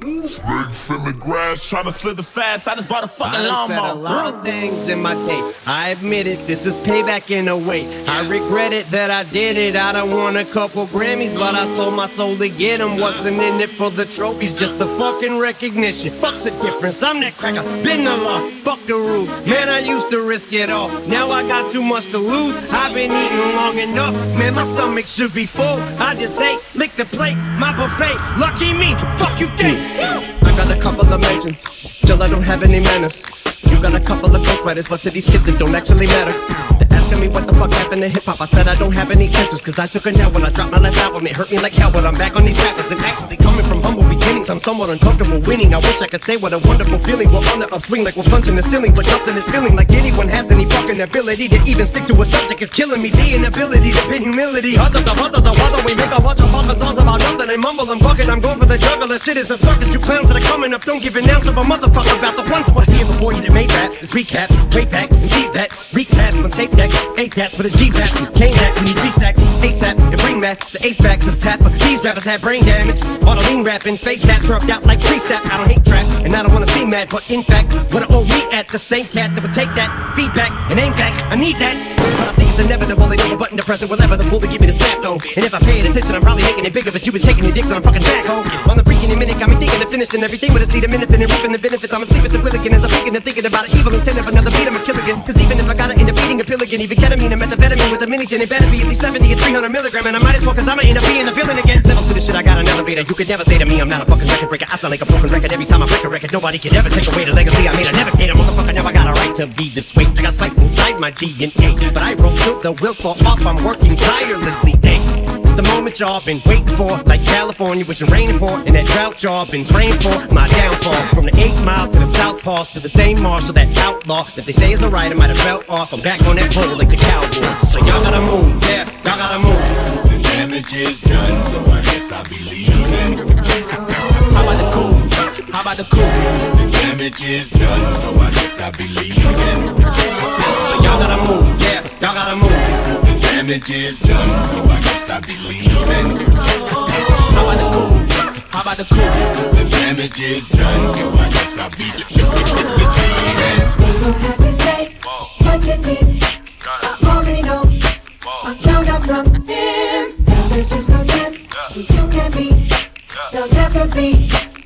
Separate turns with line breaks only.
Snakes in the grass, trying to slither fast. I just bought a fucking
I said a lot of things in my day. I admit it, this is payback in a way. I regret it that I did it. I don't want a couple Grammys, but I sold my soul to get them. Wasn't in it for the trophies, just the fucking recognition. Fuck's the difference. I'm that cracker, been the law, fuck the rules. Man, I used to risk it all. Now I got too much to lose. I've been eating long enough. Man, my stomach should be full. I just ate, lick the plate, my buffet. Lucky me, fuck you think. I got a couple of mentions, still I don't have any manners. You got a couple of ghostwriters, but to these kids it don't actually matter. Asking me what the fuck happened to hip hop. I said I don't have any answers, cause I took a nap when I dropped my last album. It hurt me like hell, but I'm back on these rappers. And actually coming from humble beginnings, I'm somewhat uncomfortable winning. I wish I could say what a wonderful feeling. We're on the upswing like we're punching the ceiling, but nothing is feeling like anyone has any fucking ability to even stick to a subject is killing me. The inability to pin humility. Other the other the other we make a bunch of fucking songs about nothing and mumble and bucket. I'm going for the juggler. Shit is a circus. You clowns that are coming up don't give an ounce of a motherfucker about the ones who are here before you that made that. Let's recap, way back, and seize that. Recap on tape deck, eight cats with a G back. Came back, we need three stacks, ASAP, and bring back the ace back. Cause tap, these rappers have brain damage. All the lean rapping, face tats rubbed out like tree sap. I don't hate trap, and I don't wanna see mad, but in fact, what I owe me at the same cat that would take that feedback and aim back. I need that. But I think it's. A it, whatever the pull to give me the snap though. And if I paid attention, I'm probably making it bigger, but you've been taking your dicks and I'm fucking back, home. On the freaking minute, got me thinking of finishing everything with a seat of minutes and then reaping the benefits. I'm asleep at the wheel again as I'm thinking and thinking about an evil intent of another beat, I'm a kill again. Cause even if I gotta end up beating a pill again, even ketamine and methamphetamine with a mini tin, it better be at least 70 and 300 milligram. And I might as well, cause I'ma end up being a villain again. Levels to the shit, I got an elevator. You could never say to me, I'm not a fucking record breaker. I sound like a broken record every time I break a record. Nobody could ever take away the legacy I made. I never cater, motherfucker, never got a right to be this way. I got spiked inside my DNA, but I roll till the wheels fall off. I'm working tirelessly, hey. It's the moment y'all been waiting for, like California, which is raining for, and that drought y'all been praying for. My downfall from the eight mile to the south pass to the same marshal, that outlaw that they say is a right, I might have fell off. I'm back on that pole like the cowboy. So y'all gotta move, yeah, y'all gotta move.
The damage is done, so I guess I'll be leaving.
How about the cool? How about the cool?
The damage is done, so I guess I'll be leaving.
So y'all gotta move, yeah, y'all gotta move.
Damage is done, so I guess I'll be leaving.
How about the cool? How about the cool?
The damage is done, so I guess I'll be leaving.
You don't have to say what you did. I already know. I'm found out. Now there's just no chance you can be. There'll never be.